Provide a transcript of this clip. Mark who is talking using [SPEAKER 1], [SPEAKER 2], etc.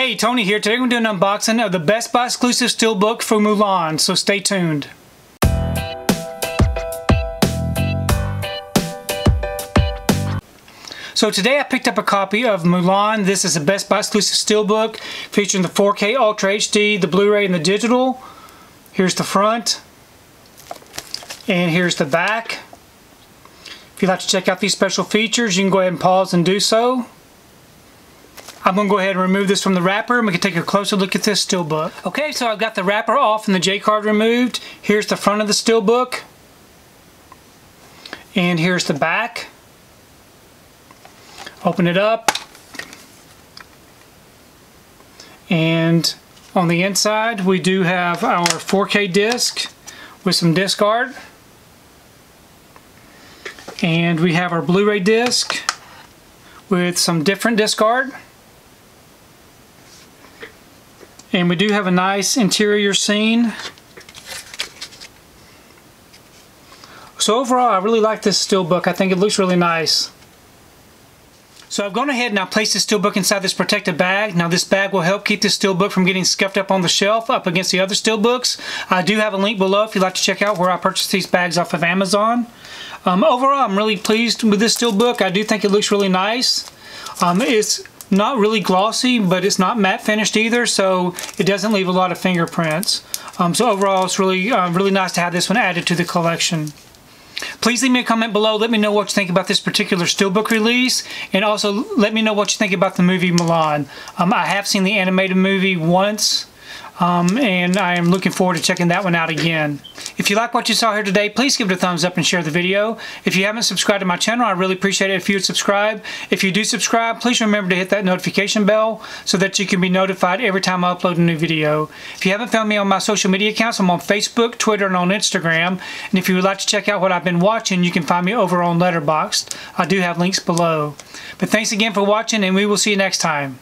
[SPEAKER 1] Hey, Tony here. Today we're doing an unboxing of the Best Buy exclusive steelbook for Mulan, so stay tuned. So today I picked up a copy of Mulan. This is a Best Buy exclusive steelbook featuring the 4K Ultra HD, the Blu-ray, and the digital. Here's the front. And here's the back. If you'd like to check out these special features, you can go ahead and pause and do so. I'm to go ahead and remove this from the wrapper and we can take a closer look at this steelbook. Okay, so I've got the wrapper off and the J-card removed. Here's the front of the steelbook. And here's the back. Open it up. And on the inside we do have our 4K disc with some disc art. And we have our Blu-ray disc with some different disc art. And we do have a nice interior scene. So overall, I really like this steelbook. I think it looks really nice. So I've gone ahead and I've placed the steelbook inside this protective bag. Now this bag will help keep this steelbook from getting scuffed up on the shelf up against the other steelbooks. I do have a link below if you'd like to check out where I purchased these bags off of Amazon. Um, overall, I'm really pleased with this steelbook. I do think it looks really nice. Um, it's not really glossy, but it's not matte finished either, so it doesn't leave a lot of fingerprints. Um, so overall, it's really, uh, really nice to have this one added to the collection. Please leave me a comment below. Let me know what you think about this particular steelbook release. And also let me know what you think about the movie Mulan. Um, I have seen the animated movie once. Um, and I am looking forward to checking that one out again. If you like what you saw here today, please give it a thumbs up and share the video. If you haven't subscribed to my channel, I really appreciate it if you would subscribe. If you do subscribe, please remember to hit that notification bell so that you can be notified every time I upload a new video. If you haven't found me on my social media accounts, I'm on Facebook, Twitter, and on Instagram. And if you would like to check out what I've been watching, you can find me over on Letterboxd. I do have links below. But thanks again for watching, and we will see you next time.